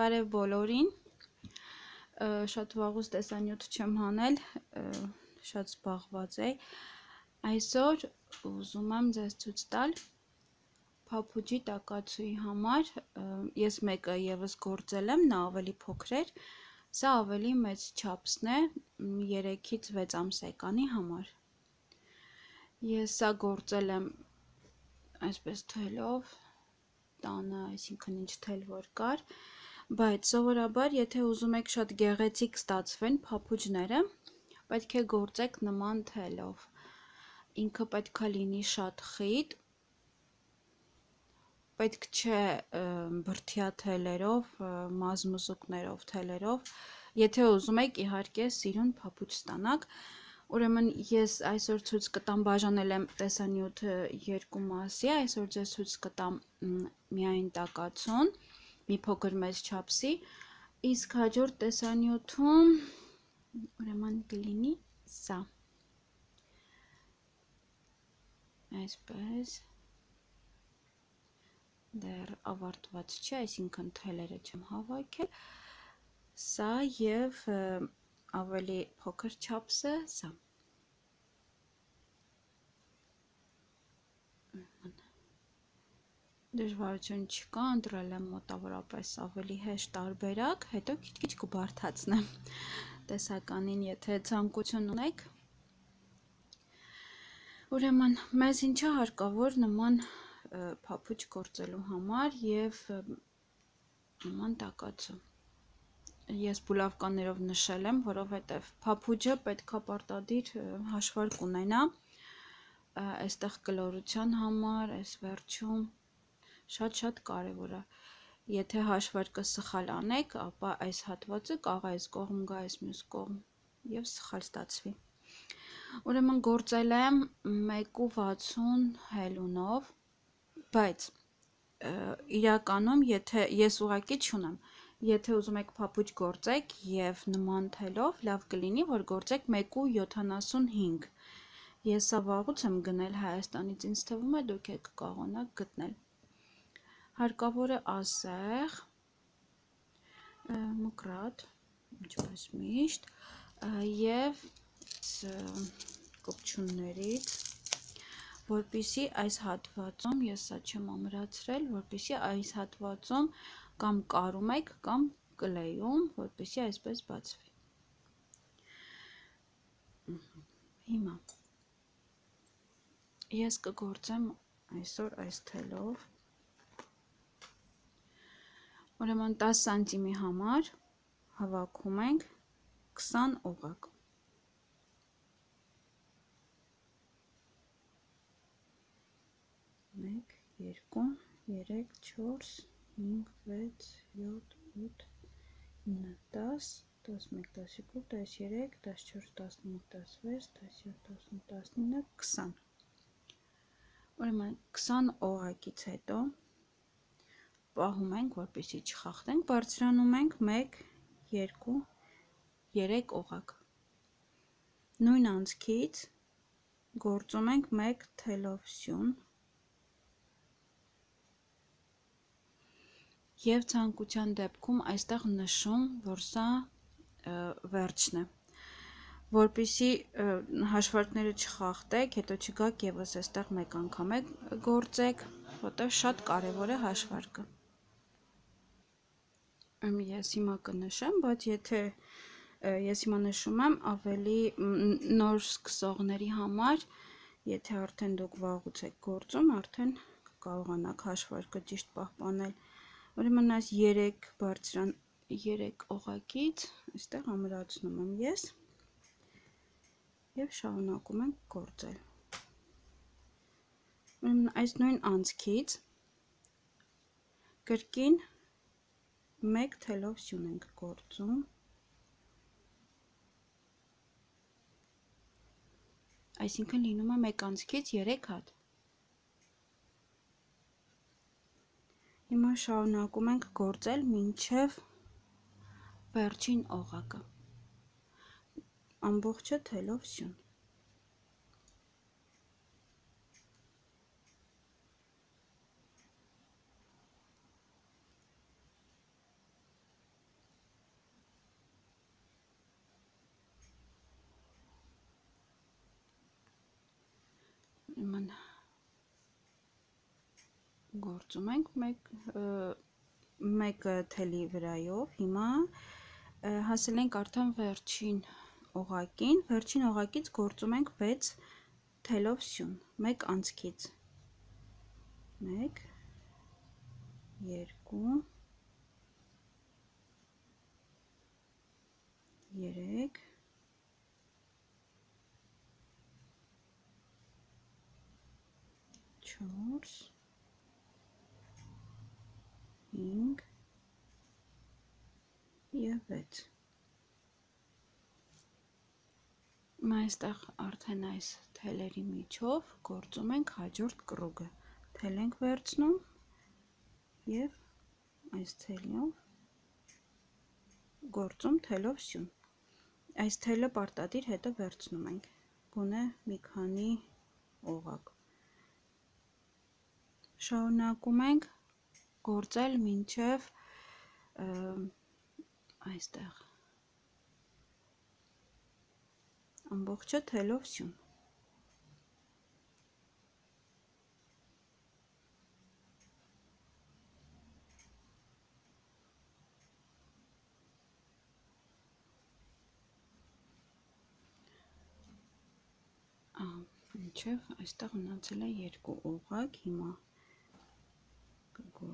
Բարև բոլորին։ Շատ վաղուց տեսանյութ չեմ հանել, շատ զբաղված էի։ Այսօր ուզում եմ ձեզ ցույց տալ փափուճի տակացուի համար ես մեկը եւս գործել եմ, նա ավելի փոքր էր։ Սա ավելի մեծ չափսն է 3-ից 6 ամսեկանի համար։ Ես սա գործել եմ այսպես թելով տանը, այսինքն ինչ թել որ կար, Բայց սովորաբար, եթե ուզում եք շատ գեղեցիկ ստացվեն փափուճները, պետք է գործեք նման թելով։ Ինքը պետք է լինի շատ խիտ, պետք չէ բրթիա թելերով, մազմզուկներով թելերով, եթե ուզում եք իհարկե սիրուն փափուճ ստանաք, Ուրեմն ես այսօր ցույց կտամ բաժանել եմ տեսանյութը երկու մասի, այսօր ձեզ ցույց կտամ միայն տակացուն, մի փոքր մեծ չափսի, իսկ հաջորդ տեսանյութում ուրեմն կլինի սա։ Այսպես դեռ ավարտված չէ, այսինքն թելերը չեմ հավաքել։ Սա եւ ավելի փոքր չափսը, սա։ դժվարություն չկա, ընտրել եմ մոտավորապես ավելի հեշտ տարբերակ, հետո քիչ-քիչ կբարթացնեմ տեսականին, եթե ցանկություն ունեք։ Ուրեմն, մեզ ինչա հարկավոր նման փափուճ գործելու համար եւ նման տակածը։ Ես բուլավկաներով նշել եմ, որովհետեւ փափուճը պետքա պարտադիր հաշվարկ ունենա այստեղ կլորության համար, այս վերջում շատ-շատ կարևոր է։ Եթե հաշվարկը սխալ անեք, ապա այս հատվածը կաղա այս կողմ, գա այս մյուս կողմ եւ սխալ ստացվի։ Ուրեմն գործել եմ 1.60 հելունով, բայց իրականում եթե ես ուղակի չունեմ, եթե ուզում եք փապուճ գործեք եւ նման թելով լավ կլինի, որ գործեք 1.75։ Ես ավաղուց եմ գնել Հայաստանից, ինձ թվում է դուք եք կարողանալ գտնել հարկավոր է ասեղ մկրատ, ինչպես միշտ, և կպչուններից, որպիսի այս հատվածում, ես սա չեմ ամրացրել, որպիսի այս հատվածում կամ կարում եք, կամ կլեյում, որպիսի այսպես բացվի։ Հիմա, ես կգործեմ այսօր այս թելով, Ուրեմն 10 սանտիմի համար հավաքում ենք 20 օղակ։ Մեկ, երկու, երեք, չորս, հինգ, վեց, յոթ, ութ, ինը, տաս, տաս մեկ, տաս երկու, տաս երեք, տաս չորս, տաս նինգ, տաս վեց, տաս յոթ, տաս ութ, տաս նինը, կսան։ Ուրեմն 20 օղակից հետո պահում ենք, որպեսզի չխախտենք, բարձրանում ենք 1 2 3 օղակ։ Նույն անցքից գործում ենք 1 թելով սյուն եւ ցանկության դեպքում այստեղ նշում, որ սա վերջն է որպիսի հաշվարկները չխախտեք, հետո չգաք եւս այստեղ մեկ անգամ է գործեք, որտեղ շատ կարևոր է հաշվարկը։ Ես հիմա կնշեմ, բայց եթե ես հիմա նշում եմ ավելի նոր սկսողների համար, եթե արդեն դուք վաղուց եք գործում, արդեն կարողանաք հաշվարկը ճիշտ պահպանել։ Ուրեմն այս 3 բարձրան 3 օղակից այստեղ ամրացնում եմ ես եւ շարունակում ենք գործել։ Ուրեմն այս նույն անցքից կրկին 1 թելով սյուն ենք գործում։ Այսինքն լինում է 1 անցքից 3 հատ։ Հիմա շարունակում ենք գործել մինչև վերջին օղակը ամբողջը թելով սյուն։ ուրեմն գործում ենք մեկ մեկը թելի վրայով հիմա հասել ենք արդեն վերջին օղակին վերջին օղակից գործում ենք 6 թելով սյուն մեկ անցքից 1 2 3 4 5 եւ 6 Մա այստեղ արդեն այս թելերի միջով գործում ենք հաջորդ կրուգը։ Թել ենք վերցնում եւ այս թելյով գործում թելով սյուն։ Այս թելը պարտադիր հետո վերցնում ենք։ Գոնե մի քանի օղակ։ Շարունակում ենք գործել մինչև այստեղ ամբողջը թելով սյուն մինչև այստեղ մնացել է երկու օղակ հիմա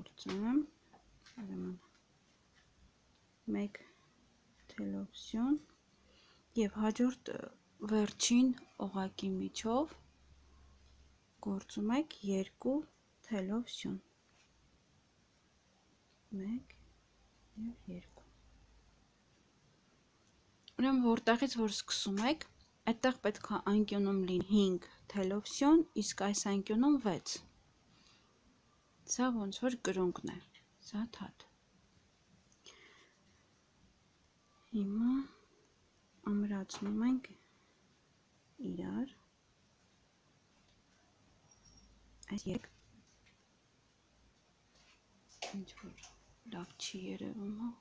կգործեմ ուրեմն 1 թելոպսիոն եւ հաջորդ վերջին օղակի միջով գործում եք 2 թելոպսիոն 1 եւ 2 Ուրեմն որտեղից որ սկսում եք, այդտեղ պետք է անկյունում լինի 5 թելոպսիոն, իսկ այս անկյունում 6 Սա ոնց որ կրունկն է, սա թաթ։ Հիմա ամրացնում ենք իրար այս եկ ինչ որ լավ չի երևում հա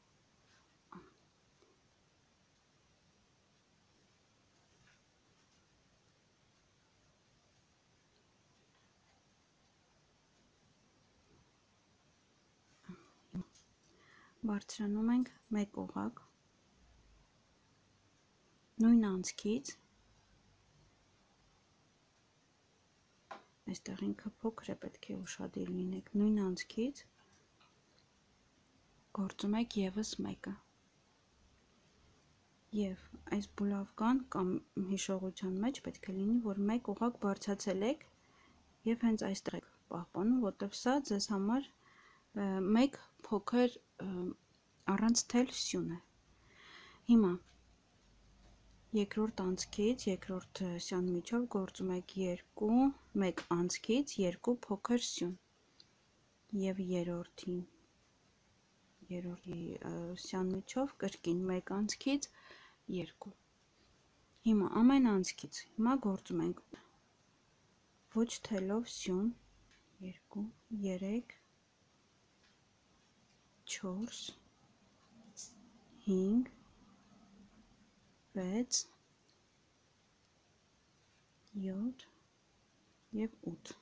բարձրանում ենք մեկ օղակ նույն անցքից այստեղ ինքը փոքր է պետք է ուշադիր լինեք նույն անցքից գործում եք եւս մեկը եւ այս բուլավկան կամ հիշողության մեջ պետք է լինի որ մեկ օղակ բարձացել եք եւ հենց այստեղ եք պահպանում որտեվ սա ձեզ համար մեկ փոքր առանց թել սյուն է։ Հիմա երկրորդ անցքից, երկրորդ սյան միջով գործում եք երկու, մեկ անցքից երկու փոքր սյուն և երորդին, երորդի սյան միջով կրկին մեկ անցքից երկու։ Հիմա ամեն անցքից, հիմա գործում ենք ոչ թելով սյուն, երկու, երեկ, 4 5 6 7 եւ 8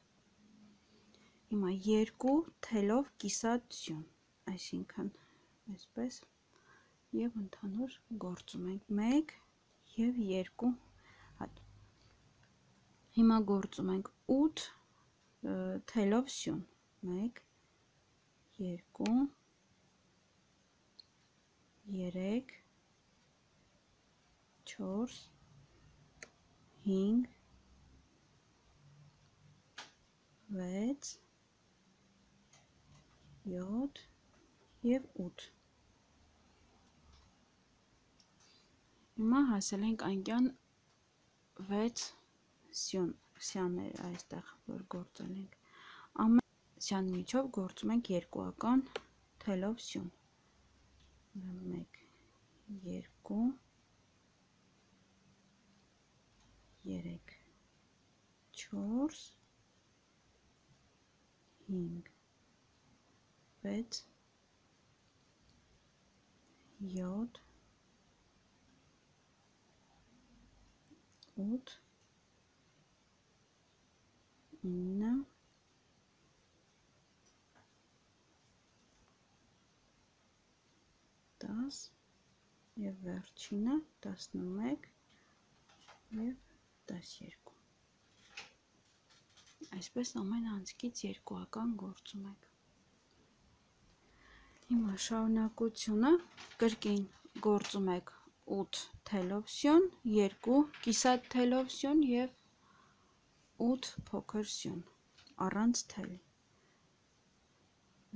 Հիմա երկու թելով կիսացյուն, այսինքն այսպես եւ ընդհանուր գործում ենք 1 եւ 2 հատ։ Հիմա գործում ենք 8 թելով սյուն, 1 2 3 4 5 6 7 եւ 8 Հիմա հասել ենք անկյան 6 սյուն սյաններ այստեղ որ գործել ենք ամեն սյան միջով գործում ենք երկուական թելով սյուն 1 2 3 4 5 6 7 8 9 10 եւ վերջինը 11 եւ 12 Այսպես ամեն անցքից երկուական գործում եք Հիմա շարունակությունը. Կրկին գործում եք 8 թելովսյուն, 2 կիսատ թելովսյուն եւ 8 փոքր սյուն առանց թելի։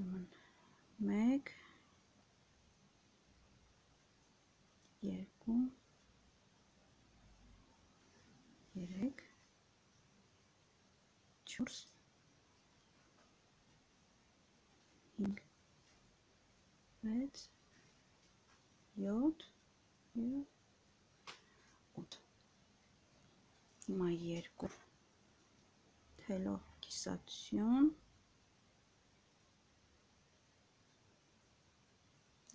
Ուրեմն 1 երկու, երեք, չորս, հինգ, վեց, յոթ և ութ։ Հիմա երկու թելով կիսատություն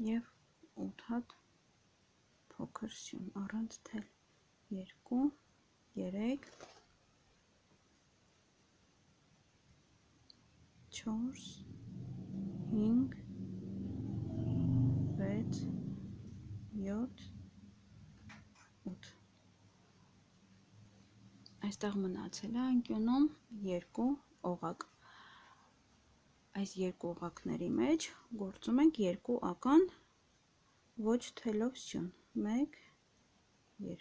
և 8 հատ փոքր սյուն առանց թել 2 3 4 5 6 7 8 Այստեղ մնացել է անկյունում երկու օղակ։ Այս երկու օղակների մեջ գործում ենք երկու ական ոչ թելով սյուն։ 1 2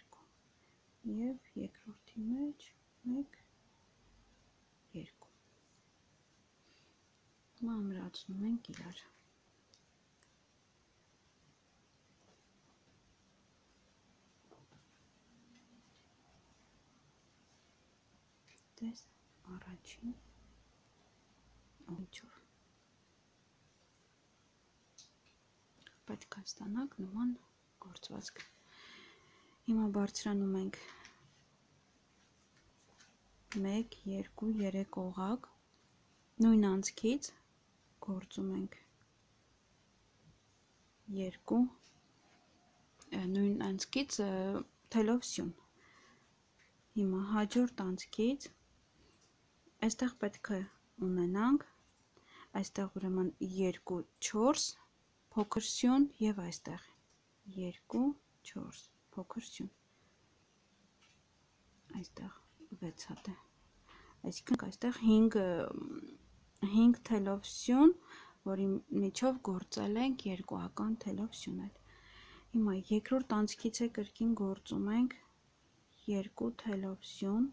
եւ երկրորդի մեջ 1 2 Հիմա ամրացնում ենք իրար Տես առաջին օնչով պետք է ստանանք նման գործվածք։ Հիմա բարձրանում ենք. 1, 2, 3 օղակ, նույն անցքից գործում ենք. 2, նույն անցքից թելով սյուն։ Հիմա հաջորդ անցքից այստեղ պետք է ունենանք այստեղ ուրեմն 2, 4 փոքր սյուն եւ այստեղ 2 4 փոքր սյուն այստեղ 6 հատ է այսինքն այստեղ 5 5 թելով սյուն որի միջով գործել ենք երկուական թելով սյունել հիմա երկրորդ անցքից է կրկին գործում ենք 2 թելով սյուն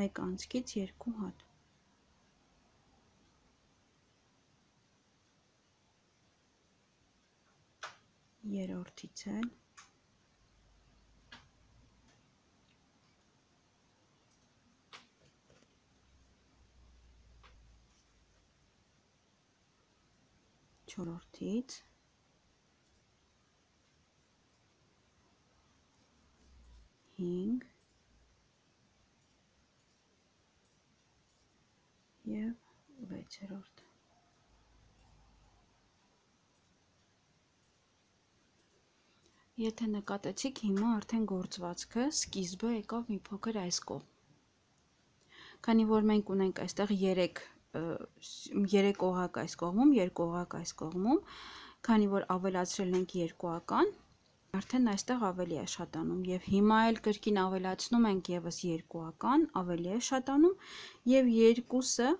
մեկ անցքից 2 հատ երրորդից էլ չորրորդից հինգ և վեցերորդ Եթե նկատեցիք, հիմա արդեն գործվածքը սկիզբը եկավ մի փոքր այս կողմ։ Քանի որ մենք ունենք այստեղ 3 3 օղակ այս կողմում, 2 օղակ այս կողմում, քանի որ ավելացրել ենք երկուական, արդեն այստեղ ավելի է շատանում եւ հիմա էլ կրկին ավելացնում ենք եւս երկուական, ավելի է շատանում եւ երկուսը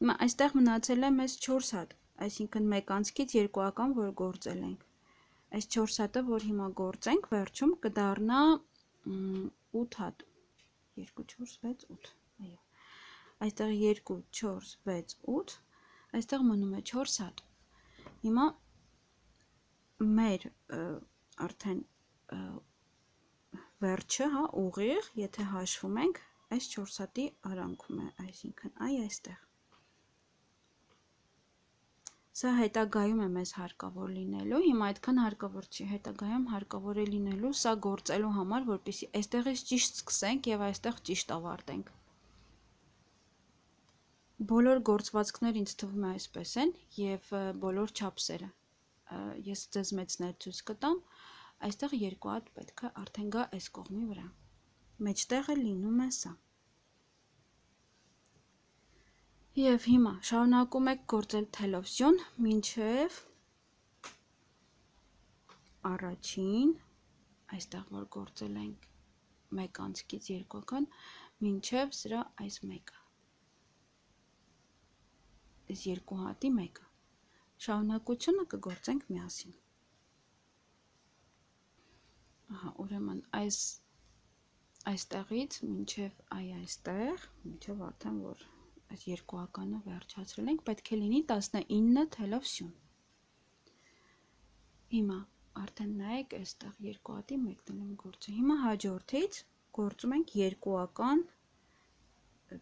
հիմա այստեղ մնացել է մեզ 4 հատ, այսինքն մեկ անցքից երկուական, որ գործել ենք այս 4 հատը, որ հիմա գործենք, վերջում կդառնա 8 հատ։ 2 4 6 8։ Այո։ Այստեղ 2 4 6 8, այստեղ մնում է 4 հատ։ Հիմա մեր արդեն վերջը, հա, ուղիղ, եթե հաշվում ենք, այս 4 հատի արանքում է, այսինքն այ այստեղ։ Սա հետագայում է մեզ հարկավոր լինելու, հիմա այդքան հարկավոր չի, հետագայում հարկավոր է լինելու սա գործելու համար, որպեսզի այստեղից ճիշտ սկսենք եւ այստեղ ճիշտ ավարտենք։ Բոլոր գործվածքները ինձ թվում է այսպես են եւ բոլոր չափսերը։ Ես ձեզ մեծ ներծույց կտամ, այստեղ երկու հատ պետք է արդեն գա այս կողմի վրա։ մեջտեղը լինում է սա։ Եվ հիմա շարունակում եք գործել թելով սյուն, մինչև առաջին, այստեղ որ գործել ենք մեկ անցքից երկոքան, մինչև սրա այս մեկը, այս երկու հատի մեկը։ Շարունակությունը կգործենք միասին։ Ահա, ուրեմն այս այստեղից մինչև այ այստեղ, մինչև արդեն որ այս երկուականը վերջացրել ենք, պետք է լինի 19 թելով սյուն։ Հիմա արդեն նայեք, այստեղ երկու հատի մեկն եմ գործը։ Հիմա հաջորդից գործում ենք երկուական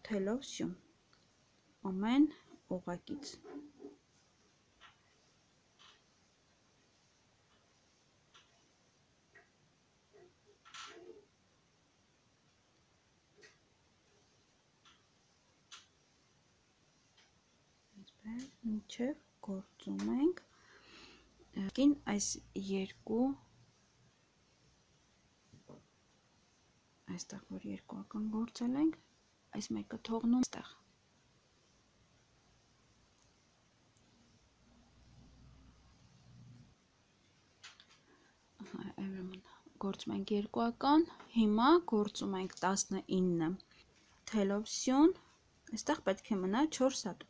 թելով սյուն։ Ամեն ուղակից մինչև գործում ենք կին այս երկու այստեղ որ երկուական գործել ենք այս մեկը թողնում այստեղ գործում ենք երկուական, հիմա գործում ենք 19 թելով սյուն, այստեղ պետք է մնա 4 հատ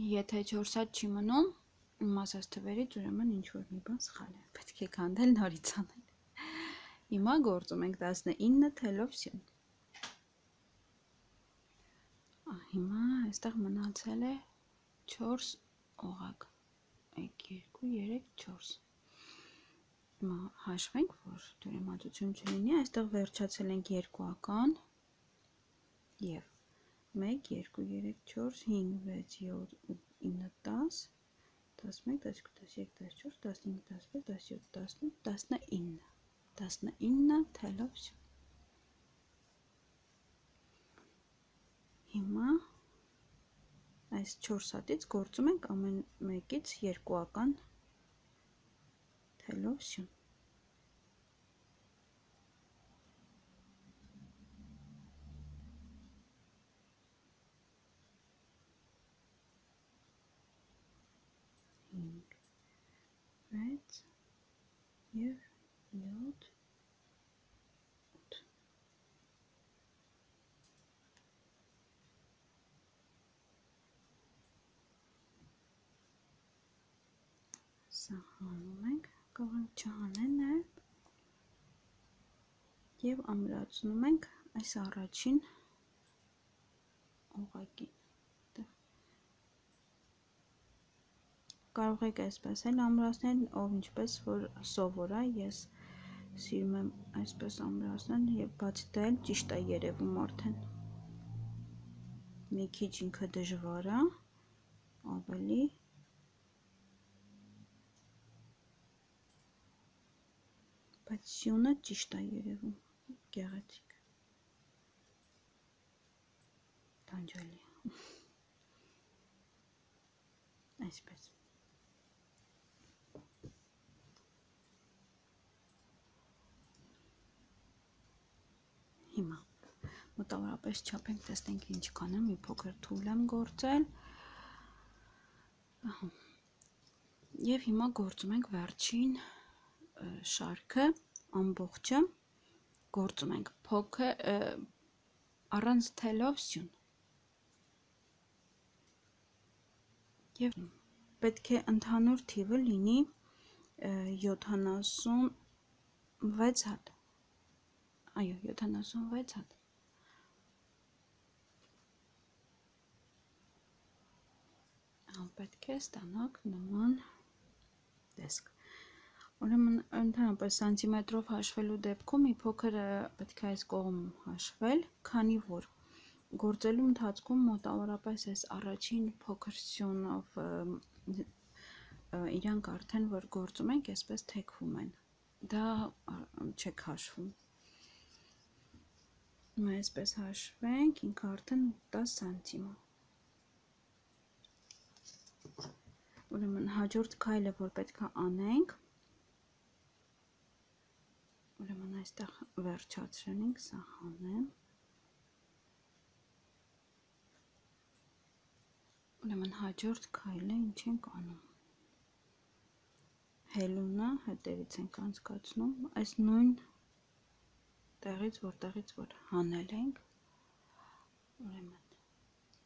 Եթե 4 հատ չի մնում, մասած թվերից ուրեմն ինչ որ մի բան սխալ է։ Պետք է քանդել նորից անել։ Հիմա գործում ենք 19 թելով սյուն։ Հիմա այստեղ մնացել է 4 օղակ։ 1 2 3 4 հիմա հաշվենք, որ դրամատություն չլինի, այստեղ վերջացել ենք երկուական եւ 1, 2, 3, 4, 5, 6, 7, 9, 10, 11, 12, 13, 14, 15, 16, 17, 18, 19, 19 թելով սյուն։ Հիմա այս 4 հատից գործում ենք ամեն մեկից երկուական թելով սյուն։ եւ 7 8 Սա հանում ենք, կարող չհանել նաև և ամրացնում ենք այս առաջին ուղակին։ Կարող եք այսպես էլ ամրացնել, ով ինչպես որ սովոր է, ես սիրում եմ այսպես ամրացնել եւ բացի դա էլ ճիշտ է երևում արդեն։ Մի քիչ ինքը դժվար է, ավելի բայց սյունը ճիշտ է երևում, գեղեցիկ։ Տանջալի։ Այսպես։ Հիմա մոտավորապես չափենք, տեսնենք ինչքան է, մի փոքր թույլ եմ գործել։ Եվ հիմա գործում ենք վերջին շարքը, ամբողջը գործում ենք. Փոքր առանց թելով սյուն։ Եվ պետք է ընդհանուր թիվը լինի 76 հատ։ Այո, 76 հատ։ Պետք է ստանանք նման տեսք։ Ուրեմն ընդհանրապես սանտիմետրով հաշվելու դեպքում մի փոքր պետք է այս կողմ հաշվել, քանի որ գործելու ընթացքում մոտավորապես այս առաջին փոքր սյունով իրանք արդեն որ գործում ենք, այսպես թեքվում են։ Դա չեք հաշվում։ Հիմա այսպես հաշվենք, ինքը արդեն 10 սանտիմ է։ Ուրեմն հաջորդ քայլը, որ պետք է անենք, ուրեմն այստեղ վերջացրենք, սա հանեմ։ Ուրեմն հաջորդ քայլը ինչ ենք անում։ Հելունը հետևից ենք անցկացնում, այս նույն տեղից, որտեղից որ հանել ենք, ուրեմն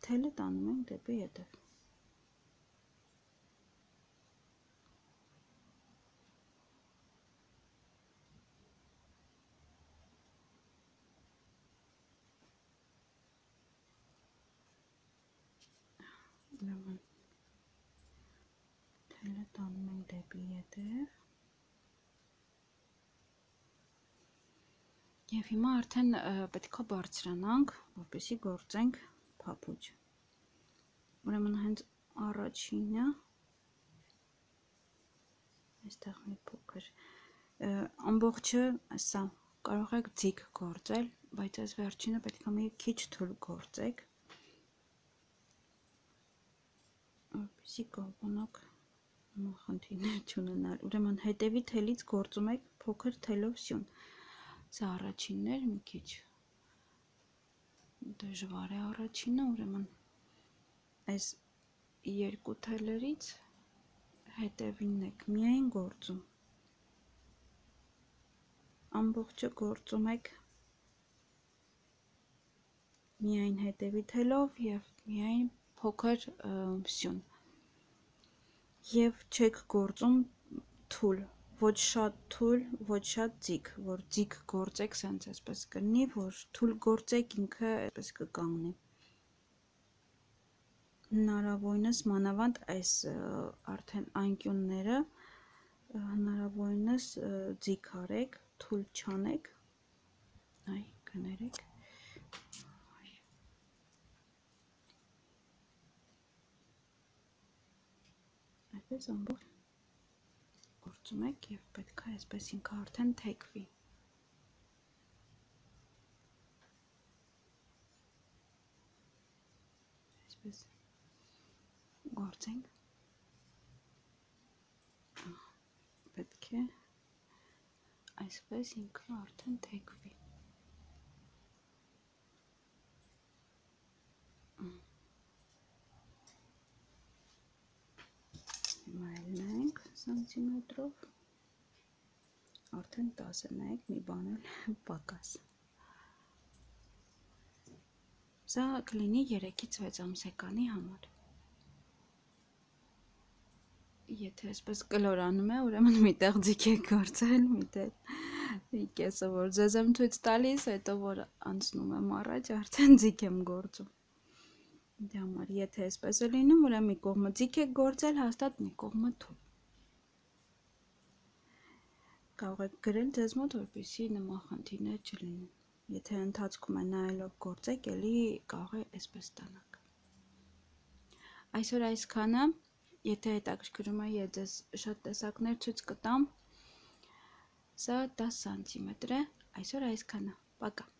թելը տանում ենք դեպի ետև։ ուրեմն թելը տանում ենք դեպի ետև Եվ հիմա արդեն պետքա բարձրանանք, որպեսի գործենք փափուճ։ Ուրեմն հենց առաջինը այստեղ մի փոքր ամբողջը սա կարող եք ձիգ գործել, բայց այս վերջինը պետք է մի քիչ թույլ գործեք որպեսզի կարողանաք խնդիրներ չունենալ։ Ուրեմն հետևի թելից գործում եք փոքր թելով սյուն։ Սա առաջինն էր, մի քիչ դժվար է առաջինը, ուրեմն այս երկու թելերից հետևինն եք միայն գործում։ Ամբողջը գործում եք միայն հետևի թելով եւ միայն փոքր սյուն եւ չեք գործում թույլ ոչ շատ թույլ ոչ շատ ձիգ որ ձիգ գործեք սենց այսպես կնի որ թույլ գործեք ինքը այսպես կկանգնի հնարավորինս մանավանդ այս արդեն անկյունները հնարավորինս ձիգ արեք թույլ չանեք այ կներեք այսպես ամբողջ գործում եք եւ պետք է այսպես ինքը արդեն թեքվի այսպես գործենք պետք է այսպես ինքը արդեն թեքվի սանտիմետրով արդեն 10 է նայեք մի բան էլ պակաս սա կլինի 3-ից 6 ամսեկանի համար եթե այսպես կլորանում է, ուրեմն միտեղ ձիք եք գործել, միտեղ կեսը որ ձեզ եմ թույց տալիս, հետո որ անցնում եմ առաջ, արդեն ձիք եմ գործում։ Դե համար, եթե այսպես է լինում, ուրեմն մի կողմը ձիգ եք գործել, հաստատ մի կողմը թույլ։ Կարող եք գրել ձեզ մոտ, որպեսզի նման խնդիրներ չլինեն։ Եթե ընթացքում է նայելով գործեք, էլի կարող է այսպես ստանաք։ Այսօր այսքանը, եթե հետաքրքրում է, ես ձեզ շատ տեսակներ ցույց կտամ։ Սա 10 սանտիմետր է, այսօր այսքանը։ Պակա։